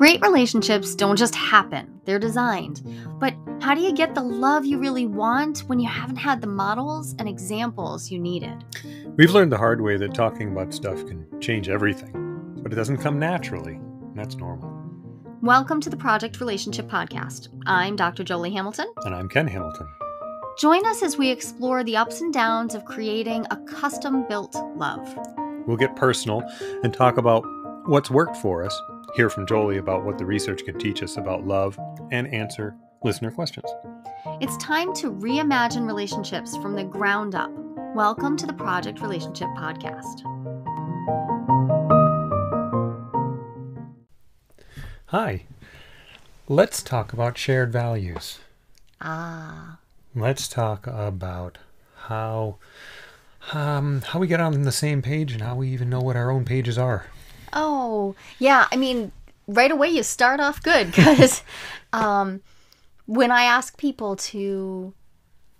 Great relationships don't just happen, they're designed. But how do you get the love you really want when you haven't had the models and examples you needed? We've learned the hard way that talking about stuff can change everything, but it doesn't come naturally. and That's normal. Welcome to the Project Relationship Podcast. I'm Dr. Joli Hamilton. And I'm Ken Hamilton. Join us as we explore the ups and downs of creating a custom built love. We'll get personal and talk about what's worked for us, hear from Joli about what the research can teach us about love, and answer listener questions. It's time to reimagine relationships from the ground up. Welcome to the Project Relationship Podcast. Hi. Let's talk about shared values. Ah, Let's talk about how um, how we get on the same page and how we even know what our own pages are. Oh, yeah. I mean, right away you start off good because um, when I ask people to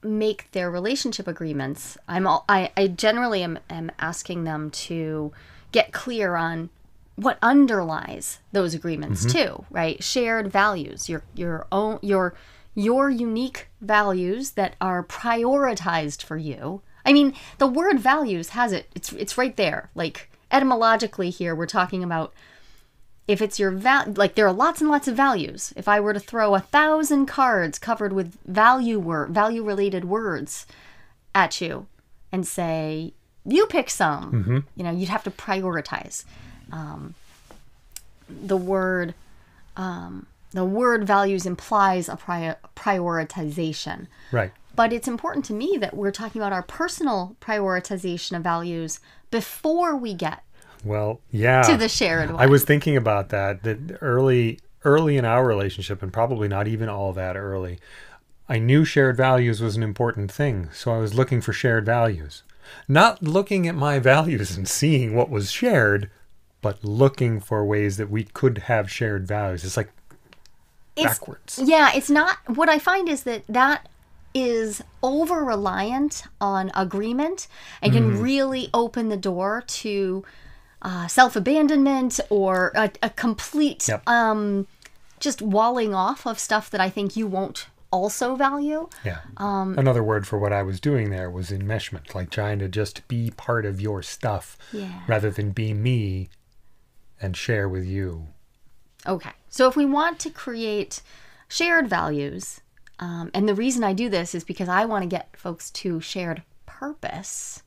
make their relationship agreements, I'm all, I, I generally am, am asking them to get clear on what underlies those agreements too, right? Shared values, your your own your your unique values that are prioritized for you. I mean, the word values has it. It's it's right there. Like etymologically here, we're talking about if it's your val like there are lots and lots of values. If I were to throw a thousand cards covered with value word value related words at you and say, you pick some, you know, you'd have to prioritize. Um, the word um, the word values implies a prior, prioritization Right. but it's important to me that we're talking about our personal prioritization of values before we get Well, yeah. to the shared one. I was thinking about that that early early in our relationship and probably not even all that early. I knew shared values was an important thing, so I was looking for shared values. Not looking at my values and seeing what was shared, but looking for ways that we could have shared values. It's like backwards. Yeah, it's not. What I find is that that is over reliant on agreement and can Mm-hmm. really open the door to uh, self abandonment or a, a complete Yep. um, just walling off of stuff that I think you won't also value. Yeah. Um, Another word for what I was doing there was enmeshment, like trying to just be part of your stuff Yeah. rather than be me and share with you. Okay. So if we want to create shared values, um, and the reason I do this is because I want to get folks to shared purpose.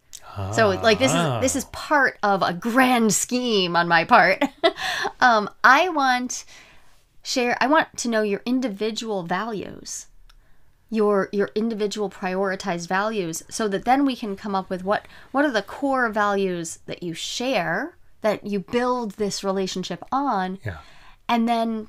So like this is this is part of a grand scheme on my part. um, I want share. I want to know your individual values, your your individual prioritized values, so that then we can come up with what what are the core values that you share that you build this relationship on Yeah. And then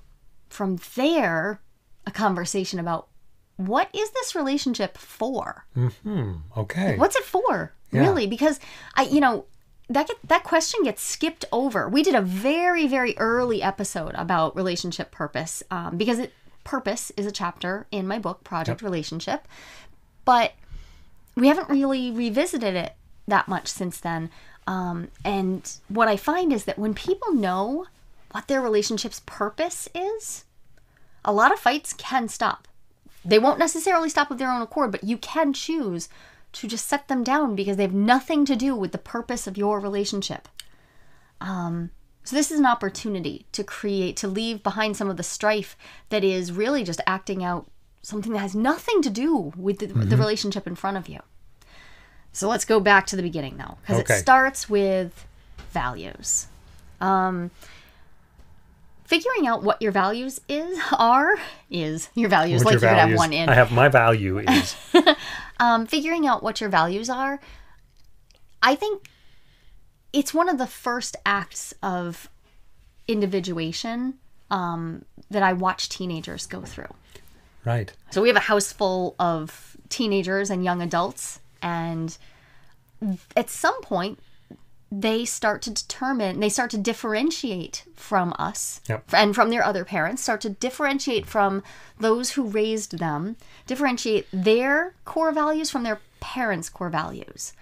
from there a conversation about what is this relationship for Hmm. Okay. what's it for Yeah. really because i you know that get, that question gets skipped over we did a very very early episode about relationship purpose um, because it purpose is a chapter in my book project relationship but we haven't really revisited it that much since then um, and what i find is that when people know what their relationship's purpose is a lot of fights can stop they won't necessarily stop of their own accord, but you can choose to just set them down because they have nothing to do with the purpose of your relationship. Um, so this is an opportunity to create, to leave behind some of the strife that is really just acting out something that has nothing to do with the, the relationship in front of you. So let's go back to the beginning though, because Okay. it starts with values. Um, figuring out what your values is are is your values What like your you could have one in I have my value is um, figuring out what your values are, I think it's one of the first acts of individuation um, that I watch teenagers go through. right. So we have a house full of teenagers and young adults, and at some point, they start to determine, they start to differentiate from us Yep. and from their other parents, start to differentiate from those who raised them, differentiate their core values from their parents' core values.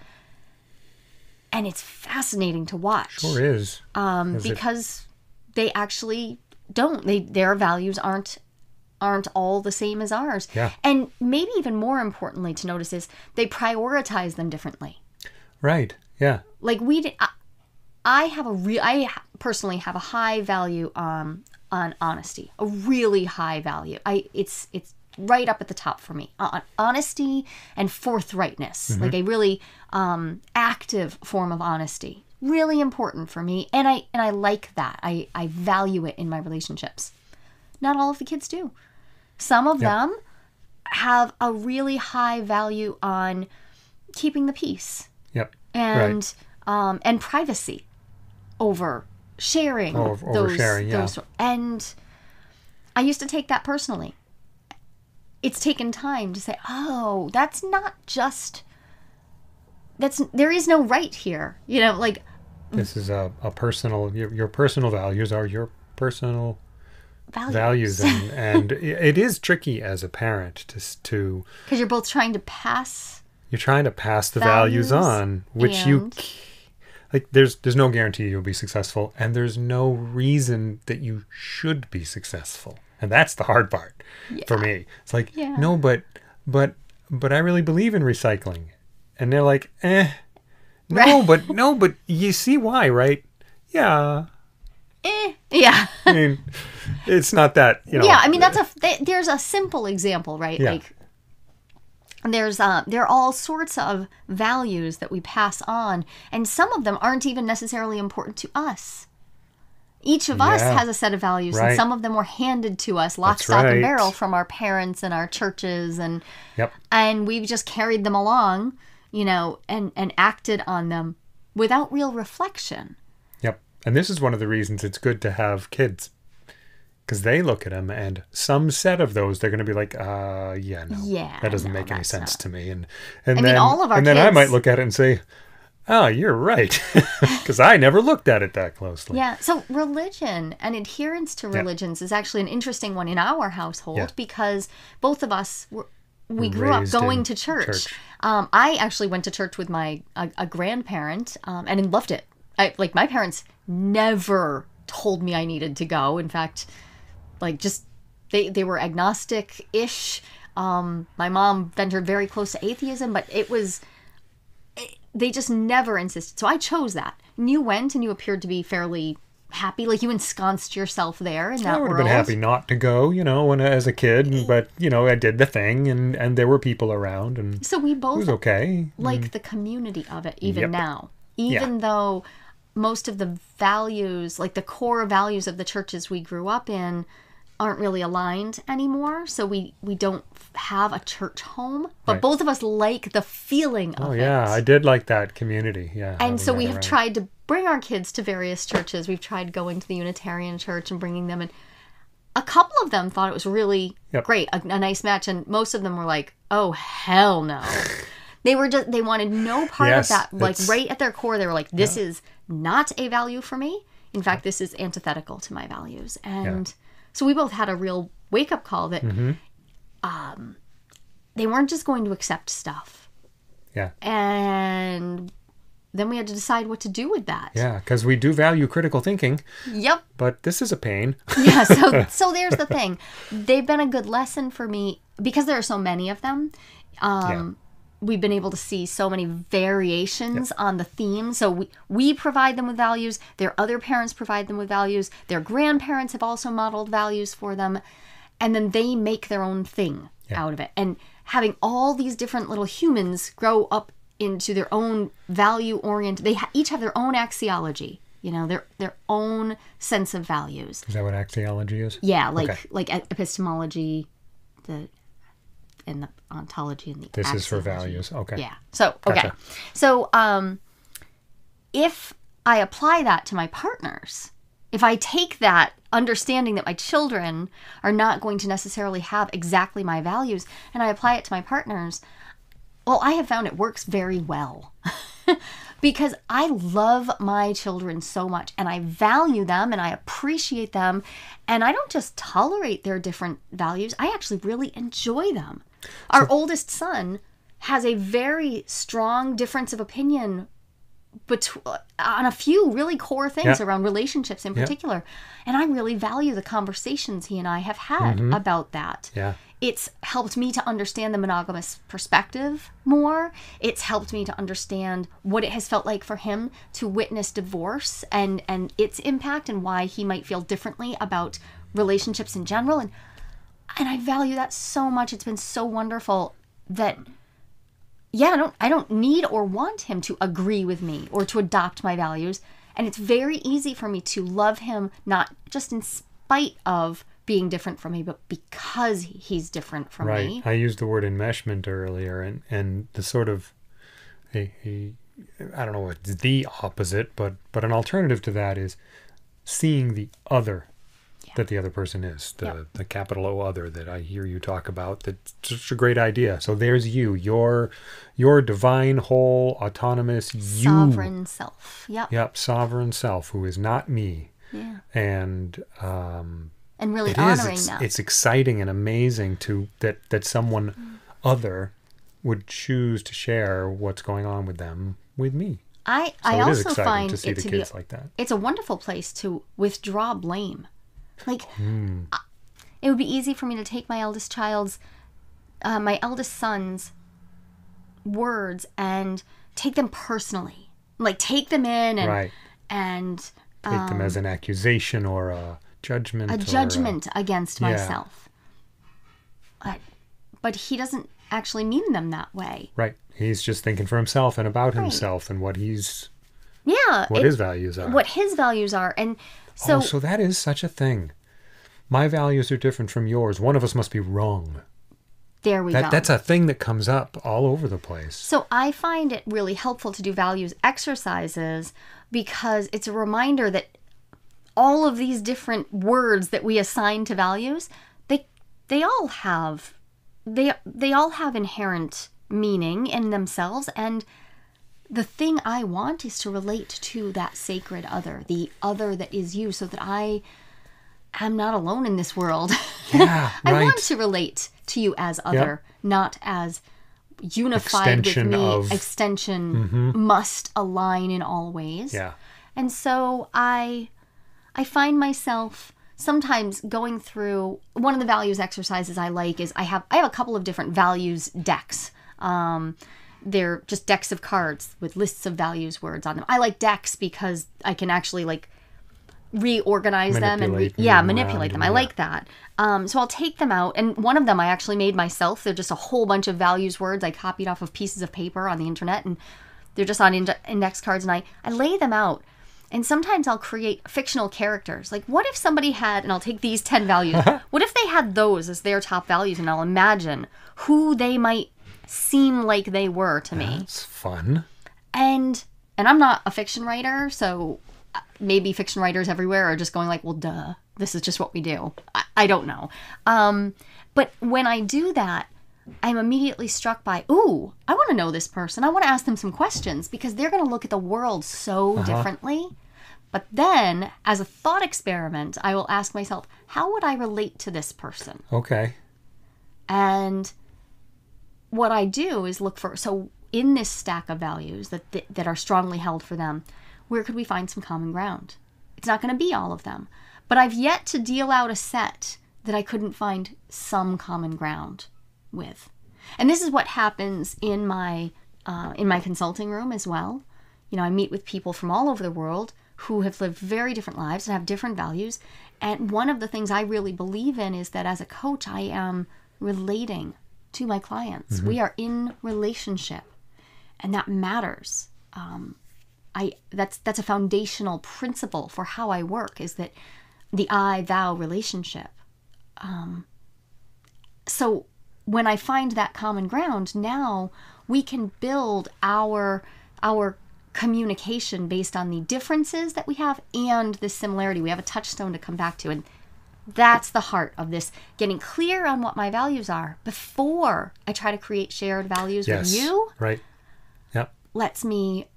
and it's fascinating to watch Sure is. um, Is it- because they actually don't. They their values aren't aren't all the same as ours. Yeah. And maybe even more importantly to notice is they prioritize them differently. Right. Yeah. Like we, di- I, I have a real. I personally have a high value um, on honesty. A really high value. I it's it's right up at the top for me. On honesty and forthrightness. Like a really um, active form of honesty. Really important for me, and I and I like that. I I value it in my relationships. Not all of the kids do. Some of them have a really high value on keeping the peace And um, and privacy over sharing Over- those, oversharing, yeah. those and I used to take that personally. It's taken time to say, "Oh, that's not just that's there is no right here." You know, like This is a, a personal. Your, your personal values are your personal values values, and and it is tricky as a parent to to because you're both trying to pass you're trying to pass the values, Values on, which you like. There's there's no guarantee you'll be successful, and there's no reason that you should be successful, and that's the hard part for me. It's like Yeah. no, but but but I really believe in recycling, and they're like, eh, no, Right. but no, but you see why, right? Yeah, eh, yeah. I mean, it's not that you know. yeah i mean that's a th- there's a simple example right Yeah. like there's uh there are all sorts of values that we pass on and some of them aren't even necessarily important to us each of us has a set of values and some of them were handed to us lock That's stock and barrel from our parents and our churches and Yep. and we've just carried them along you know and and acted on them without real reflection Yep. And this is one of the reasons it's good to have kids. Because they look at them and some set of those, they're going to be like, uh, yeah, no. Yeah, That doesn't no, make any sense not- to me. And, and I mean, then, all of our and then I might look at it and say, oh, you're right. Because I never looked at it that closely. Yeah. So religion and adherence to religions is actually an interesting one in our household Yeah. because both of us were. We grew up going to church. church. Um, I actually went to church with my a, a grandparent um, and loved it. I, like my parents never told me I needed to go. In fact, like just they they were agnostic ish. Um, my mom ventured very close to atheism, but it was it- they just never insisted. So I chose that. And you went and you appeared to be fairly happy, like you ensconced yourself there in that I would have world. been happy not to go, you know, when as a kid, but you know, I did the thing, and and there were people around, and So we it both was okay. like the community of it even Yep. now. Even though most of the values, like the core values of the churches we grew up in, aren't really aligned anymore. So we we don't have a church home, but Right. both of us like the feeling of Oh it. yeah, I did like that community. Yeah, and so we have around. tried to bring our kids to various churches. We've tried going to the Unitarian church and bringing them and A couple of them thought it was really Yep. great, a, a nice match, and most of them were like, "Oh hell no!" they were just they wanted no part Yes, of that. Like right at their core, they were like, "This is not a value for me. In fact, this is antithetical to my values." And so we both had a real wake up call that Mm-hmm. um, they weren't just going to accept stuff, Yeah, and then we had to decide what to do with that. yeah, because we do value critical thinking, Yep. but this is a pain. Yeah. So so there's the thing. They've been a good lesson for me because there are so many of them. Um, We've been able to see so many variations on the theme. So we, we provide them with values. Their other parents provide them with values. Their grandparents have also modeled values for them. And then they make their own thing out of it. And having all these different little humans grow up into their own value oriented, they ha- each have their own axiology, you know, their, their own sense of values. Is that what axiology is? Yeah, like Okay. like epistemology, the and the ontology and the This is for values. Okay. Yeah. So okay. Gotcha. So um, if I apply that to my partners, if I take that understanding that my children are not going to necessarily have exactly my values, and I apply it to my partners, well, I have found it works very well. because I love my children so much and I value them and I appreciate them. And I don't just tolerate their different values, I actually really enjoy them. Our oldest son has a very strong difference of opinion bet- on a few really core things Yeah. around relationships in Yeah. particular. And I really value the conversations he and I have had Mm-hmm. about that. Yeah. It's helped me to understand the monogamous perspective more. It's helped me to understand what it has felt like for him to witness divorce and and its impact and why he might feel differently about relationships in general and and I value that so much. It's been so wonderful that yeah, I don't I don't need or want him to agree with me or to adopt my values. And it's very easy for me to love him not just in spite of being different from me, but because he's different from Right. me. I used the word enmeshment earlier, and and the sort of a, a I don't know what's the opposite, but but an alternative to that is seeing the other that the other person is, the Yeah. the capital O other that I hear you talk about. That's such a great idea. So there's you, your your divine, whole, autonomous, you, Sovereign self. Yep. yep, sovereign self, who is not me, Yeah. and um, And really it is. honoring It's, that. it's exciting and amazing to that that someone other would choose to share what's going on with them with me. I So I is also find to see it the to kids be like that. it's a wonderful place to withdraw blame. Like. I- it would be easy for me to take my eldest child's, uh, my eldest son's words and take them personally. Like, take them in and, Right. and Take them as an accusation or a judgment. Um, a judgment against Yeah. myself. But, but he doesn't actually mean them that way. right. He's just thinking for himself and about Right. himself and what he's Yeah. what it- his values are. what his values are. And Oh, so, oh, so that is such a thing. My values are different from yours. One of us must be wrong. there we That go. that's a thing that comes up all over the place. So I find it really helpful to do values exercises because it's a reminder that all of these different words that we assign to values, they they all have they they all have inherent meaning in themselves and the thing I want is to relate to that sacred other, the other that is you so that I am not alone in this world. Yeah, I right. want to relate to you as other, not as unified Extension with me. of- Mm-hmm. Extension must align in all ways. Yeah. And so I I find myself sometimes going through one of the values exercises I like is I have I have a couple of different values decks. Um they're just decks of cards with lists of values words on them. I like decks because I can actually like reorganize them and re- yeah them manipulate them. I like that. Um, so i'll take them out and one of them i actually made myself. They're just a whole bunch of values words i copied off of pieces of paper on the internet and they're just on ind- index cards and i i lay them out. And sometimes i'll create fictional characters. Like what if somebody had and i'll take these 10 values what if they had those as their top values and i'll imagine who they might seem like they were to me It's fun. and and I'm not a fiction writer, so uh, maybe fiction writers everywhere are just going like, well, duh, this is just what we do. I, I don't know. Um, but when I do that, I'm immediately struck by, ooh, I want to know this person. I want to ask them some questions because they're going to look at the world so differently. But then, as a thought experiment, I will ask myself, how would I relate to this person? Okay. And what I do is look for so in this stack of values that that, that are strongly held for them, where could we find some common ground? It's not going to be all of them, but I've yet to deal out a set that I couldn't find some common ground with. And this is what happens in my uh, in my consulting room as well. You know, I meet with people from all over the world who have lived very different lives and have different values. And one of the things I really believe in is that as a coach, I am relating to my clients. We are in relationship, and that matters. Um, I that's that's a foundational principle for how I work. Is that the I thou relationship. Um, so when I find that common ground, now we can build our our communication based on the differences that we have and the similarity. We have a touchstone to come back to, and that's the heart of this getting clear on what my values are before I try to create shared values Yes. with you Right. Yep. lets me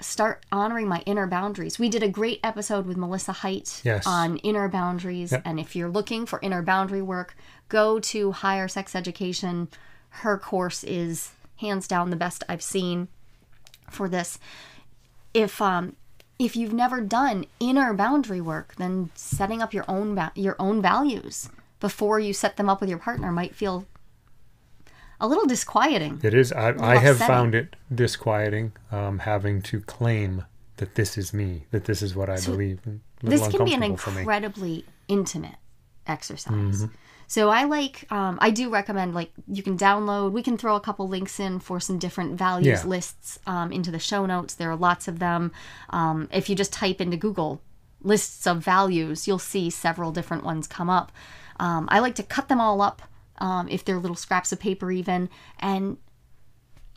start honoring my inner boundaries. We did a great episode with Melissa Height Yes. on inner boundaries. Yep. And if you're looking for inner boundary work, go to Higher Sex Education. Her course is hands down the best I've seen for this. if um if you've never done inner boundary work, then setting up your own va- your own values before you set them up with your partner might feel a little disquieting. It is. I, I have found it disquieting um, having to claim that this is me, that this is what I believe. This can be an uncomfortable for me. incredibly intimate exercise. So I like, um, I do recommend like you can download. We can throw a couple links in for some different values Yeah. lists um, into the show notes. There are lots of them. Um, if you just type into Google lists of values, you'll see several different ones come up. Um, I like to cut them all up um, if they're little scraps of paper, even and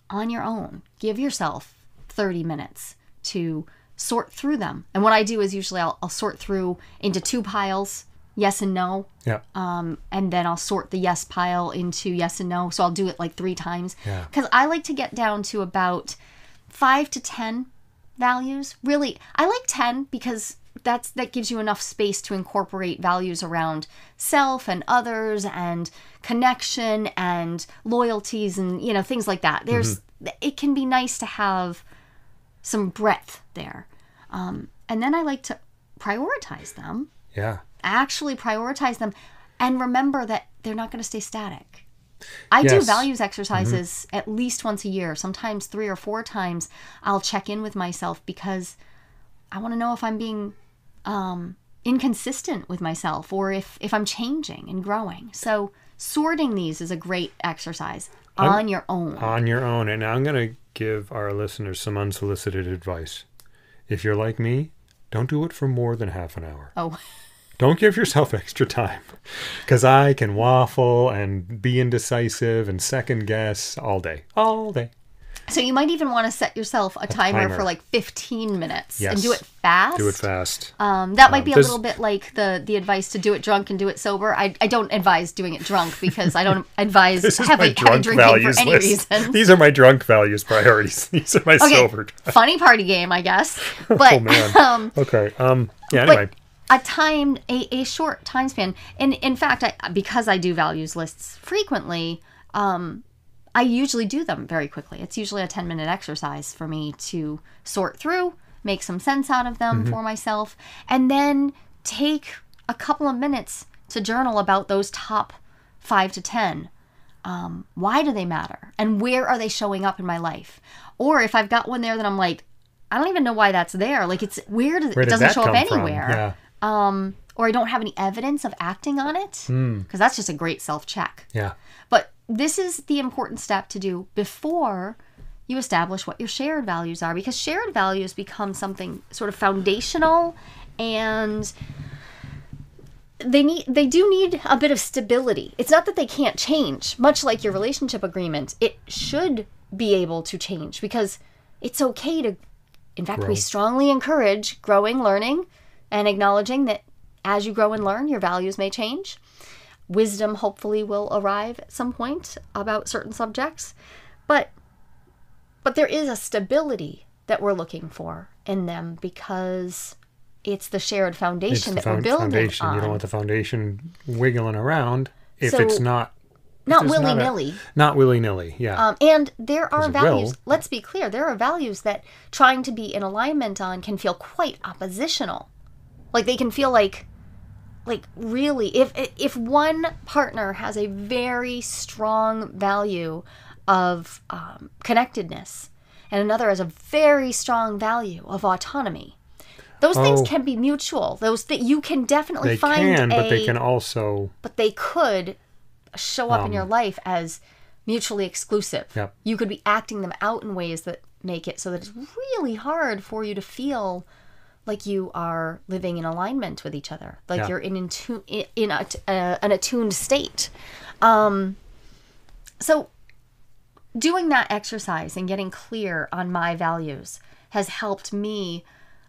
on your own. Give yourself 30 minutes to sort through them. And what I do is usually I'll, I'll sort through into two piles, yes and no, Yeah. um, and then I'll sort the yes pile into yes and no. So I'll do it like three times. Yeah. Because I like to get down to about five to 10 values. Really, I like 10 because that's that gives you enough space to incorporate values around self and others and connection and loyalties and you know things like that there's it can be nice to have some breadth there um, and then i like to prioritize them yeah. Actually prioritize them and remember that they're not going to stay static. I do values exercises at least once a year, sometimes three or four times. I'll check in with myself because I want to know if I'm being um, inconsistent with myself or if, if I'm changing and growing. So, sorting these is a great exercise on your own. On your own. And I'm going to give our listeners some unsolicited advice. If you're like me, don't do it for more than half an hour. oh, Don't give yourself extra time because I can waffle and be indecisive and second guess all day. All day. so you might even want to set yourself a, timer, timer. for like 15 minutes and do it fast. Do it fast. Um, that might be a little bit like the the advice to do it drunk and do it sober. I, I don't advise doing it drunk because I don't advise This is heavy, my heavy drunk drinking values for any list. reason. These are my drunk values priorities. These are my Okay, sober. funny party game, I guess. But Oh man. um, okay. Um. Yeah. Anyway. A time a, a short time span. And in fact, I because I do values lists frequently, um, I usually do them very quickly. It's usually a ten minute exercise for me to sort through, make some sense out of them for myself, and then take a couple of minutes to journal about those top five to ten. Um, why do they matter? And where are they showing up in my life? Or if i've got one there that i'm like i don't even know why that's there. Like it's weird. Where it doesn't show up anywhere. Yeah. Um, or i don't have any evidence of acting on it because that's just a great self-check Yeah. but this is the important step to do before you establish what your shared values are because shared values become something sort of foundational and they need they do need a bit of stability. It's not that they can't change, much like your relationship agreement. It should be able to change because it's okay to in fact we strongly encourage growing, learning and acknowledging that as you grow and learn, your values may change wisdom hopefully will arrive at some point about certain subjects but but there is a stability that we're looking for in them because it's the shared foundation the that we're building foundation. on You don't want the foundation wiggling around if So- it's not not a- willy-nilly not willy nilly. Yeah. um, and there are values let's be clear there are values that trying to be in alignment on can feel quite oppositional like they can feel like like really if if one partner has a very strong value of um, connectedness and another has a very strong value of autonomy those things Oh. can be mutual those that you can definitely they find can, a but they can also. but they could show up in your life as mutually exclusive. Yep. You could be acting them out in ways that make it so that it's really hard for you to feel like you are living in alignment with each other, like Yeah. you're in in, tune, in, in a, uh, an attuned state. Um, so, doing that exercise and getting clear on my values has helped me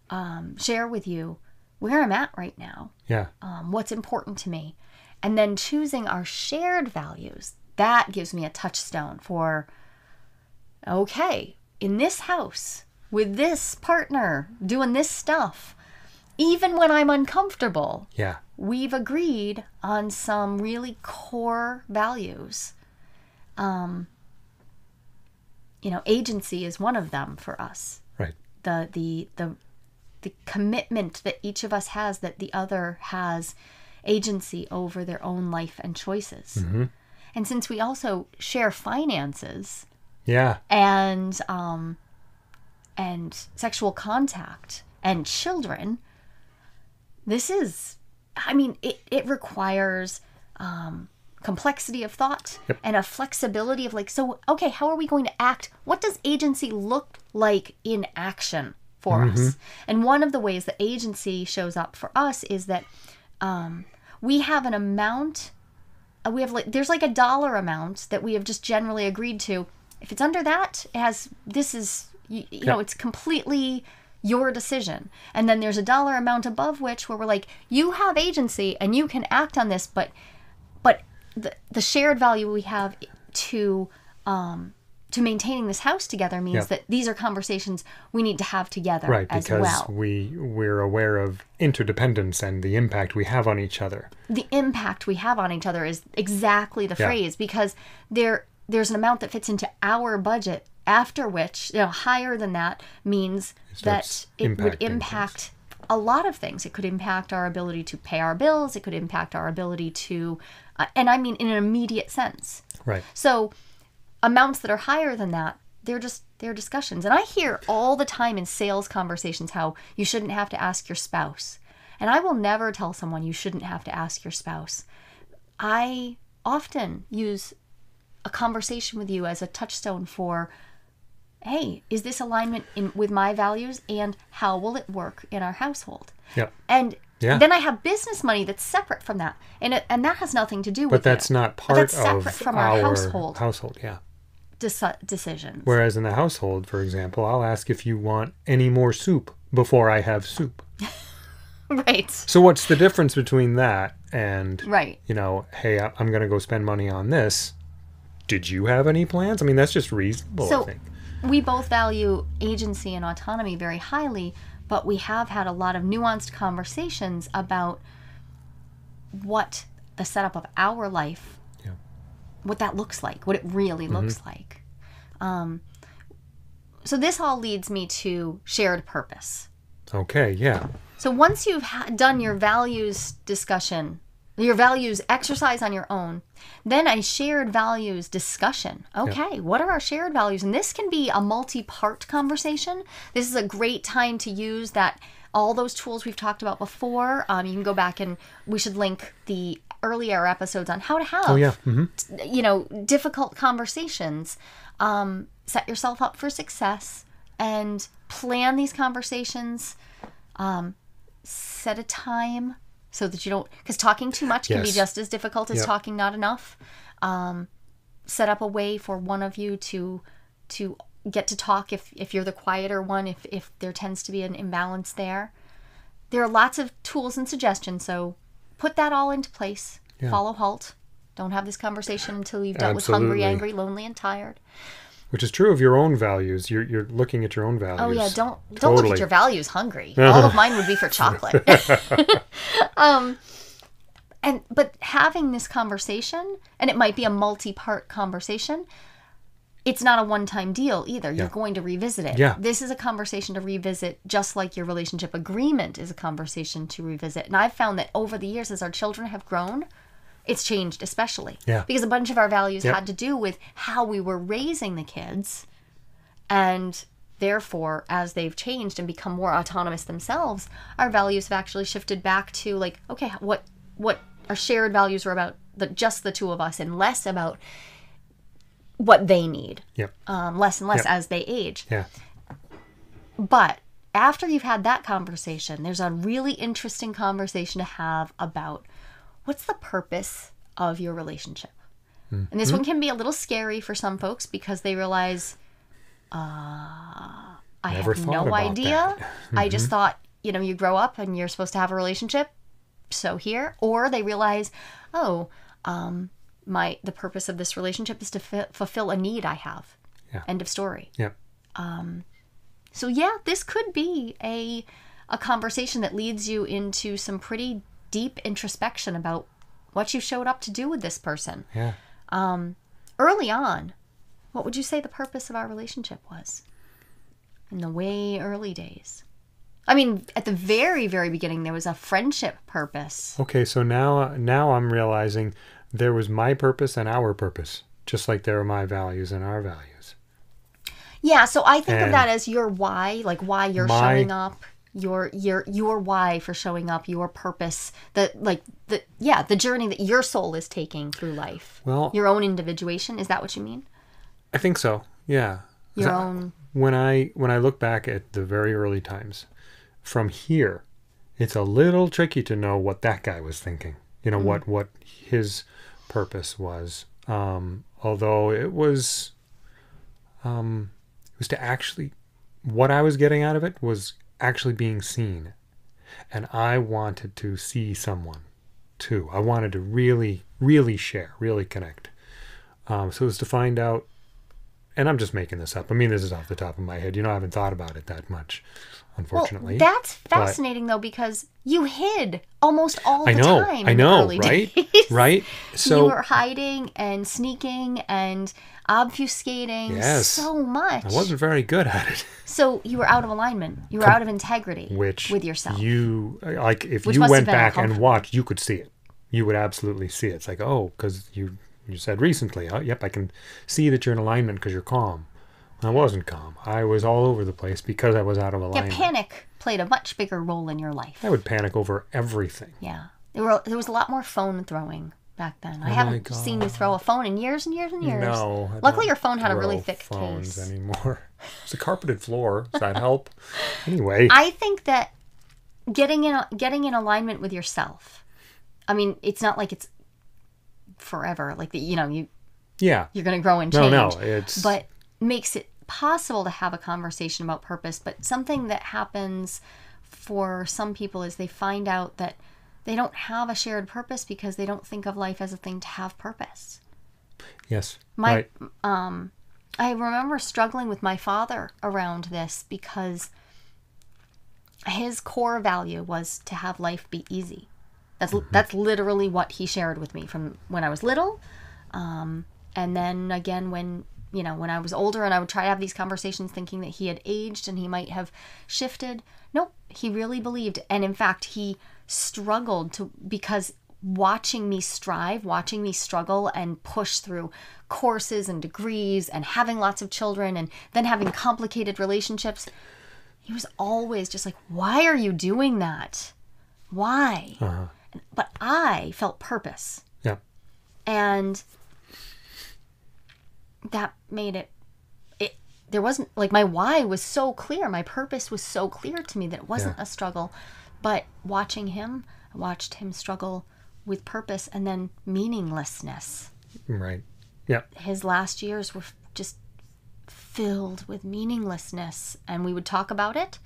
um, share with you where I'm at right now Yeah. um, what's important to me, and then choosing our shared values. That gives me a touchstone for, okay, in this house, with this partner, doing this stuff, even when I'm uncomfortable, Yeah. we've agreed on some really core values. Um, you know, agency is one of them for us. Right. the the the the commitment that each of us has that the other has agency over their own life and choices. And since we also share finances Yeah. and um and sexual contact and children, this is I mean it, it requires um complexity of thought Yep. and a flexibility of like so okay how are we going to act? What does agency look like in action for us? And one of the ways that agency shows up for us is that um, we have an amount uh, we have like there's like a dollar amount that we have just generally agreed to. If it's under that it has this is you, you know it's completely your decision and then there's a dollar amount above which where we're like you have agency and you can act on this but but the, the shared value we have to um to maintaining this house together means Yeah. that these are conversations we need to have together Right, as because well we we're aware of interdependence and the impact we have on each other. the impact we have on each other is exactly the Yeah. phrase because there there's an amount that fits into our budget after which you know higher than that means that it would impacting things. impact a lot of things it could impact our ability to pay our bills it could impact our ability to uh, and i mean in an immediate sense Right. so amounts that are higher than that, they're just they're discussions. And I hear all the time in sales conversations how you shouldn't have to ask your spouse. And I will never tell someone you shouldn't have to ask your spouse. I often use a conversation with you as a touchstone for hey, is this alignment in with my values and how will it work in our household? Yep. And Yeah. then I have business money that's separate from that. And it, and that has nothing to do with But that's you. not But part that's of separate from our, household Household, yeah. deci- decisions. Whereas in the household, for example, I'll ask if you want any more soup before I have soup. right. So what's the difference between that and Right. you know, hey, I- I'm going to go spend money on this. Did you have any plans? I mean, that's just reasonable, So- I think. We both value agency and autonomy very highly, but we have had a lot of nuanced conversations about what the setup of our life, Yeah. what that looks like, what it really looks like. Um, so this all leads me to shared purpose. Okay, yeah. So once you've ha- done your values discussion, your values exercise on your own, then a shared values discussion. Okay, what are our shared values? And this can be a multi-part conversation. This is a great time to use that all those tools we've talked about before. Um, you can go back and we should link the earlier episodes on how to have Oh, yeah. hmm you know, difficult conversations. Um, set yourself up for success and plan these conversations. Um, set a time so that you don't, because talking too much can be just as difficult as Yep. talking not enough. Um, set up a way for one of you to to get to talk if if you're the quieter one if if there tends to be an imbalance there there are lots of tools and suggestions so put that all into place Yeah. follow halt don't have this conversation until you've dealt with hungry angry lonely and tired Which is true of your own values. You're you're looking at your own values. oh yeah don't don't look at your values hungry all of mine would be for chocolate um and but having this conversation and it might be a multi-part conversation it's not a one-time deal either you're Yeah. going to revisit it Yeah. this is a conversation to revisit just like your relationship agreement is a conversation to revisit and i've found that over the years as our children have grown it's changed especially Yeah. because a bunch of our values Yep. had to do with how we were raising the kids and therefore as they've changed and become more autonomous themselves our values have actually shifted back to like okay what what our shared values are about the just the two of us and less about what they need Yep. um, less and less Yep. as they age Yeah. but after you've had that conversation, there's a really interesting conversation to have about what's the purpose of your relationship. And this one can be a little scary for some folks because they realize, uh, I Never have no idea. that. I just thought, you know, you grow up and you're supposed to have a relationship. So here, or they realize, oh, um, my the purpose of this relationship is to f- fulfill a need I have. Yeah. End of story. Yep. So yeah, this could be a a conversation that leads you into some pretty deep introspection about what you showed up to do with this person. Yeah. Um, early on, what would you say the purpose of our relationship was? in the way early days. I mean, at the very, very beginning, there was a friendship purpose. Okay, so now now I'm realizing there was my purpose and our purpose, just like there are my values and our values. Yeah, so I think of that as your why, like why you're showing up, your your your why for showing up, your purpose, the like the yeah, the journey that your soul is taking through life. Well, Your own individuation, is that what you mean? I think so. yeah Your I- own when I when I look back at the very early times, from here, it's a little tricky to know what that guy was thinking. You know what what his purpose was. Um, although it was, um, it was to actually, what I was getting out of it was actually being seen, and I wanted to see someone, too. I wanted to really really share, really connect. Um, so it was to find out and I'm just making this up. I mean, this is off the top of my head. You know, I haven't thought about it that much, unfortunately. Well, that's but- fascinating though because you hid almost all the I know, time. I know, right? days. right? So you were hiding and sneaking and obfuscating Yes. so much. I wasn't very good at it. So you were out of alignment. You were out of integrity Which with yourself. You like if Which you went back and watched, you could see it. You would absolutely see it. It's like, oh, because you you said recently, oh, yep, I can see that you're in alignment because you're calm. I wasn't calm. I was all over the place because I was out of alignment. yeah, panic played a much bigger role in your life. I would panic over everything. Yeah. There were there was a lot more phone throwing back then. I Oh my haven't seen you throw a phone in years and years and years. No. I Luckily your phone had a really thick phones case. anymore. It's a carpeted floor. Does that help? Anyway, I think that getting in getting in alignment with yourself. I mean, it's not like it's forever. Like that, you know, you yeah. you're going to grow and change. No, no, it's but makes it possible to have a conversation about purpose. But something that happens for some people is they find out that they don't have a shared purpose because they don't think of life as a thing to have purpose. yes. My right. um I remember struggling with my father around this because his core value was to have life be easy. That's that's literally what he shared with me from when I was little, um, and then again when you know when I was older and I would try to have these conversations thinking that he had aged and he might have shifted. Nope, he really believed, and in fact he struggled to because watching me strive, watching me struggle and push through courses and degrees and having lots of children and then having complicated relationships, he was always just like, Why are you doing that? Why? Uh-huh. But I felt purpose. Yeah. And that made it it there wasn't like my why was so clear my purpose was so clear to me that it wasn't Yeah. a struggle but watching him i watched him struggle with purpose and then meaninglessness Right. Yeah. his last years were just filled with meaninglessness and we would talk about it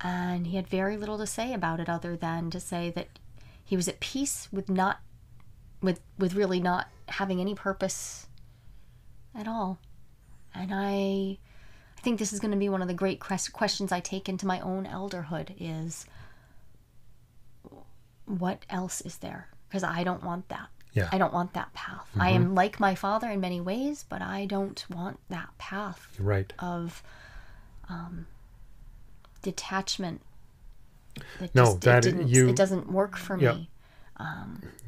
and he had very little to say about it other than to say that he was at peace with not with with really not having any purpose at all and i i think this is going to be one of the great questions i take into my own elderhood is what else is there because i don't want that Yeah. I don't want that path. I am like my father in many ways, but I don't want that path right. of um, detachment. That No, just, that it, didn't, you- it doesn't work for me.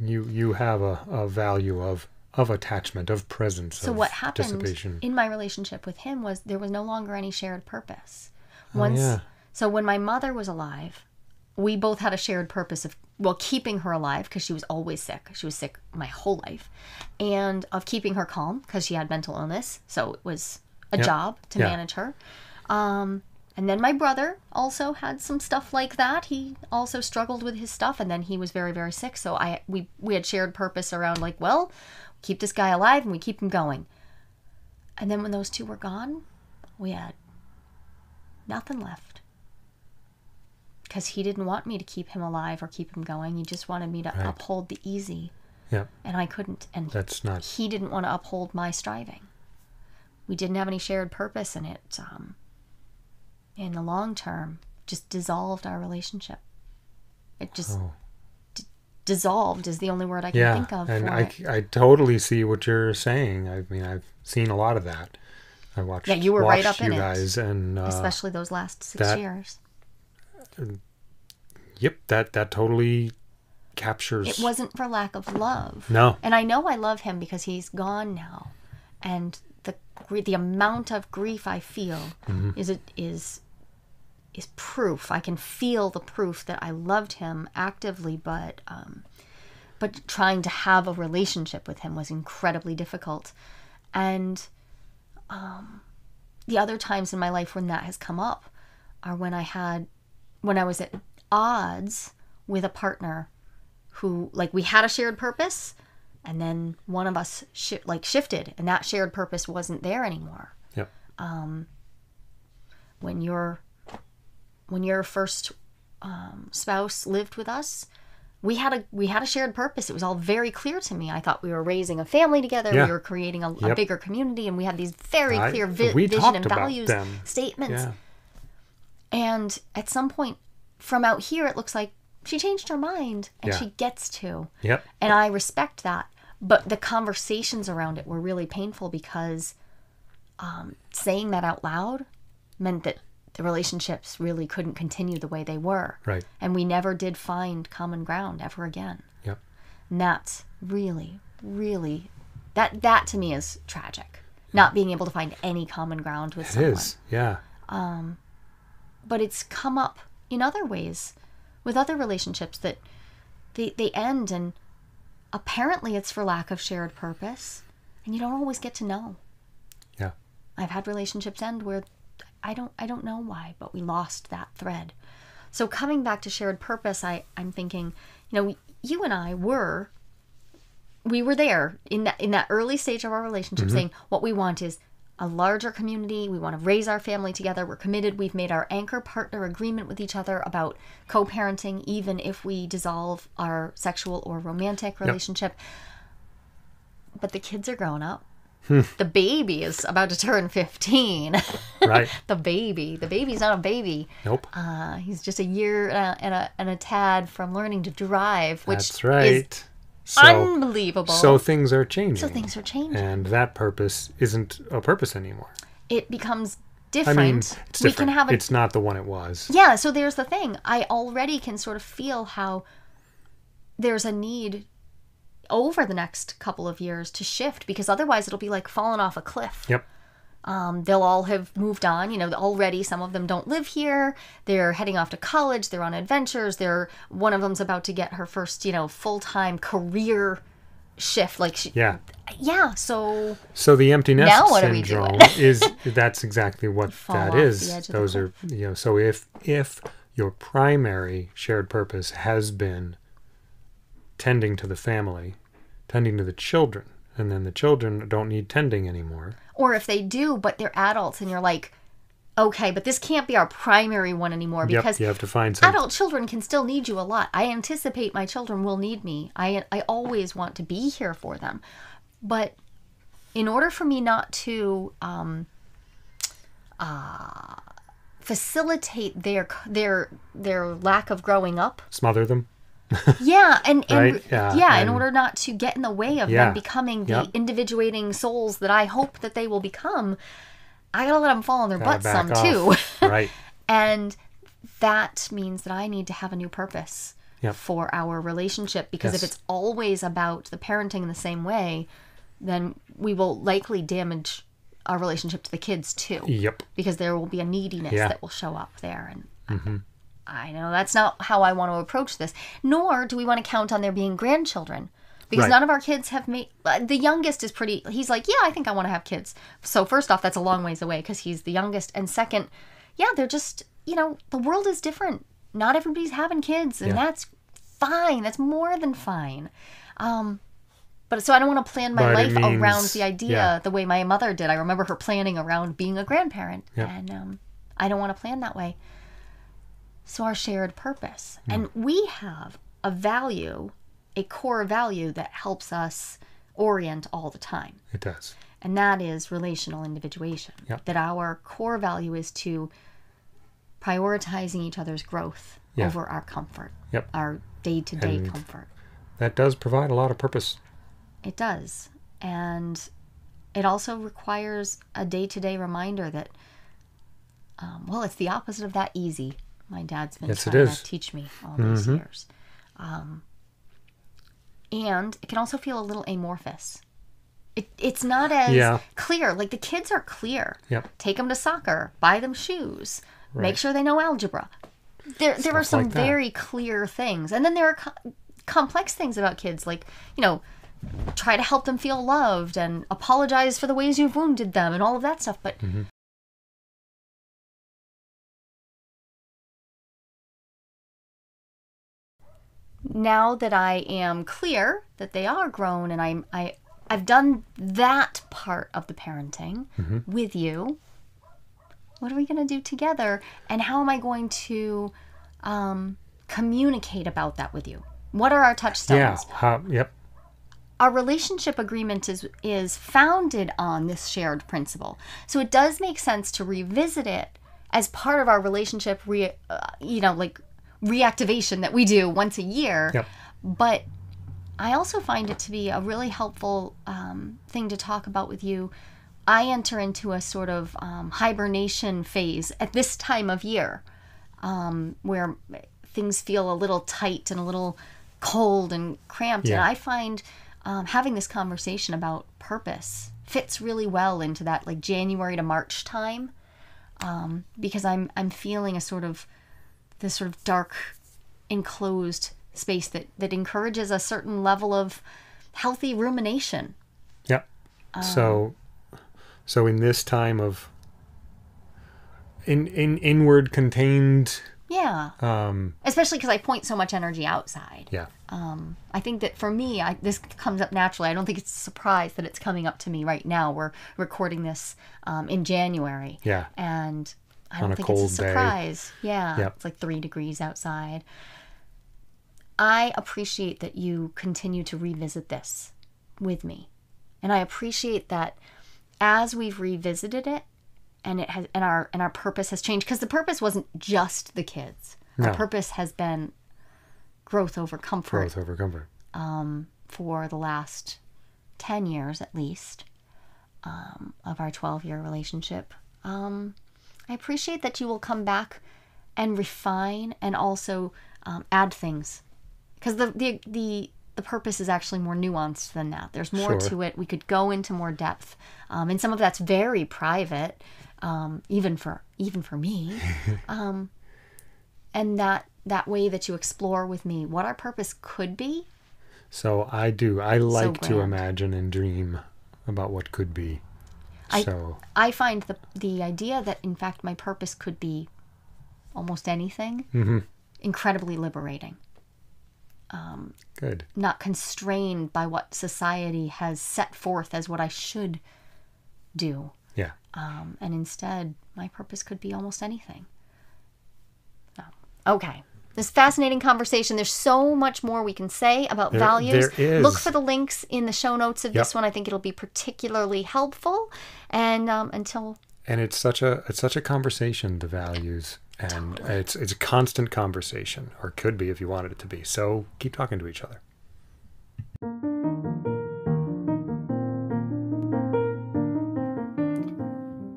You you have a, a value of of attachment, of presence, So of what happened in my relationship with him was there was no longer any shared purpose. Oh, yeah. so when my mother was alive, we both had a shared purpose of well keeping her alive because she was always sick. She was sick my whole life, and of keeping her calm because she had mental illness. So it was a job to Yeah. manage her. Um, and then my brother also had some stuff like that. He also struggled with his stuff, and then he was very, very sick. So I we we had shared purpose around like, well, keep this guy alive and we keep him going. And then when those two were gone, we had nothing left. Because he didn't want me to keep him alive or keep him going. He just wanted me to Right. uphold the easy, Yeah. and I couldn't. And That's not he didn't want to uphold my striving. We didn't have any shared purpose, and it, um, in the long term, just dissolved our relationship. It just Oh. Dissolved is the only word I can yeah, think of and for I, it. I totally see what you're saying. I mean, I've seen a lot of that. I watched. Yeah, you were right up in you it. guys, and uh, especially those last six that- years. yep, that that totally captures. It wasn't for lack of love. No. And I know I love him because he's gone now, and the the amount of grief I feel Mm-hmm. is it is is proof. I can feel the proof that I loved him actively, but um, but trying to have a relationship with him was incredibly difficult, and um, the other times in my life when that has come up are when I had when I was at odds with a partner who like we had a shared purpose and then one of us shi- like shifted and that shared purpose wasn't there anymore Yep. when your when your first um, spouse lived with us we had a we had a shared purpose it was all very clear to me i thought we were raising a family together Yeah. we were creating a, a bigger community and we had these very I- clear vi- we vision and values them. statements Yeah. and at some point from out here it looks like she changed her mind and Yeah. she gets to Yep. and I respect that. But the conversations around it were really painful because um, saying that out loud meant that the relationships really couldn't continue the way they were. Right. And we never did find common ground ever again. Yep. And that's really, really, that, that to me is tragic. Not being able to find any common ground with It someone. is. Yeah. Um, But it's come up in other ways with other relationships that they, they end and apparently it's for lack of shared purpose and you don't always get to know Yeah. i've had relationships end where i don't i don't know why but we lost that thread. So coming back to shared purpose i i'm thinking you know you and i were we were there in that in that early stage of our relationship mm-hmm. saying what we want is a larger community. We want to raise our family together. We're committed. We've made our anchor partner agreement with each other about co-parenting even if we dissolve our sexual or romantic relationship. But the kids are grown up the baby is about to turn 15 Right. the baby the baby's not a baby nope. uh, he's just a year and a, and a, and a tad from learning to drive which That's right. is so, unbelievable so things are changing. so things are changing and that purpose isn't a purpose anymore. it becomes I different. mean, it's we can have a It's not the one it was. yeah. So there's the thing. I already can sort of feel how there's a need over the next couple of years to shift because otherwise it'll be like falling off a cliff. Yep. Um, they'll all have moved on. You know, already some of them don't live here. They're heading off to college. They're on adventures. They're one of them's about to get her first, you know, full time career shift. Like, she, Yeah. yeah. So So the empty nest Now what are we syndrome is that's exactly what that off the edge of the Those are you know. So if if your primary shared purpose has been tending to the family, tending to the children, and then the children don't need tending anymore. or if they do, but they're adults, and you're like, okay, but this can't be our primary one anymore because yep. You have to find some. adult children can still need you a lot. I anticipate my children will need me. I I always want to be here for them, but in order for me not to um, uh, facilitate their their their lack of growing up, Smother them. Yeah, and, and Right, yeah, yeah, in order not to get in the way of Yeah, them becoming the yep. individuating souls that I hope that they will become, I gotta let them fall on their Gotta butts some back too. right. And that means that I need to have a new purpose Yep. for our relationship because if it's always about the parenting in the same way, then we will likely damage our relationship to the kids too. Yep. Because there will be a neediness Yeah. that will show up there. And Mm-hmm. I know that's not how I want to approach this, nor do we want to count on there being grandchildren. Because Right. none of our kids have made. uh, The youngest is pretty. He's like, yeah, I think I want to have kids. So first off, that's a long ways away because he's the youngest, and second, yeah, they're just you know the world is different. Not everybody's having kids, and Yeah. that's fine. That's more than fine. Um, but so I don't want to plan my But life around the idea yeah. the way my mother did. I remember her planning around being a grandparent, Yep. and um, I don't want to plan that way. So our shared purpose, and we have a value, a core value that helps us orient all the time It does. and that is relational individuation. Yep. That our core value is to prioritizing each other's growth Yeah. over our comfort, Yep. our day to day comfort. That does provide a lot of purpose. It does. And it also requires a day to day reminder that, um, well, it's the opposite of that easy. My dad's been Yes, trying is. to teach me all these Mhm. years. Um, and it can also feel a little amorphous. It, it's not as Yeah. clear. Like the kids are clear. Yep. Take them to soccer, buy them shoes, Right. make sure they know algebra. There, there are some like very clear things. And then there are co- complex things about kids, like, you know, try to help them feel loved and apologize for the ways you've wounded them and all of that stuff. But Mhm. Now that I am clear that they are grown and I'm I I've done that part of the parenting Mhm. with you. What are we going to do together and how am I going to um, communicate about that with you? What are our touchstones? Yeah. How, yep. our relationship agreement is is founded on this shared principle. So it does make sense to revisit it as part of our relationship re, uh, you know like reactivation that we do once a year. Yep. But I also find it to be a really helpful um, thing to talk about with you. I enter into a sort of um, hibernation phase at this time of year um, where things feel a little tight and a little cold and cramped. And I find um, having this conversation about purpose fits really well into that like January to March time um, because I'm I'm feeling a sort of this sort of dark, enclosed space that that encourages a certain level of healthy rumination. Yep. so, so in this time of in in inward contained, Yeah, um, especially because I point so much energy outside. yeah, Um, I think that for me, I, this comes up naturally. I don't think it's a surprise that it's coming up to me right now. We're recording this um, in January, yeah, and I don't a think cold it's a day. surprise. Yeah, Yep. it's like three degrees outside. I appreciate that you continue to revisit this with me, and I appreciate that as we've revisited it, and it has, and our and our purpose has changed because the purpose wasn't just the kids. Our No. purpose has been growth over comfort growth over comfort. um, for the last 10 years at least um, of our 12 year relationship. Um, I appreciate that you will come back and refine and also um, add things because the, the, the, the purpose is actually more nuanced than that. There's more Sure. to it. We could go into more depth, um, and some of that's very private, um, even for even for me. um, and that that way that you explore with me what our purpose could be So I do. I like to imagine and dream about what could be. I- so I find the the idea that in fact my purpose could be almost anything mhm, incredibly liberating. good. Not constrained by what society has set forth as what I should do, Yeah. um, and instead my purpose could be almost anything. So, okay. This fascinating conversation. There's so much more we can say about There- values. there. Look for the links in the show notes of this one. I think it'll be particularly helpful. And um, until and it's such a it's such a conversation the values and it's it's a constant conversation or could be if you wanted it to be so keep talking to each other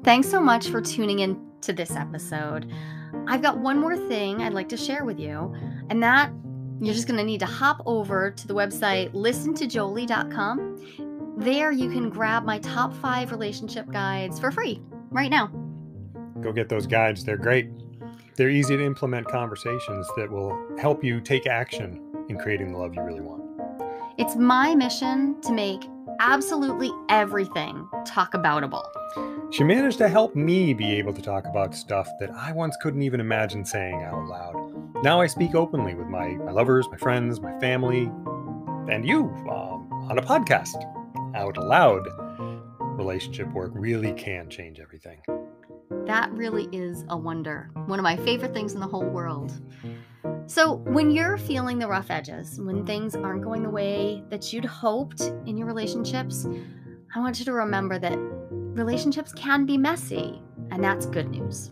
Thanks so much for tuning in to this episode. I've got one more thing I'd like to share with you, and that you're just going to need to hop over to the website listentojoli.com. There you can grab my top five relationship guides for free right now. go get those guides they're great they're easy to implement conversations that will help you take action in creating the love you really want It's my mission to make absolutely everything talk aboutable. She managed to help me be able to talk about stuff that i once couldn't even imagine saying out loud now i speak openly with my, my lovers my friends my family and you um, on a podcast out loud relationship work really can change everything That really is a wonder. One of my favorite things in the whole world. So, when you're feeling the rough edges, when things aren't going the way that you'd hoped in your relationships, I want you to remember that relationships can be messy, and that's good news.